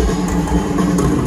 うん。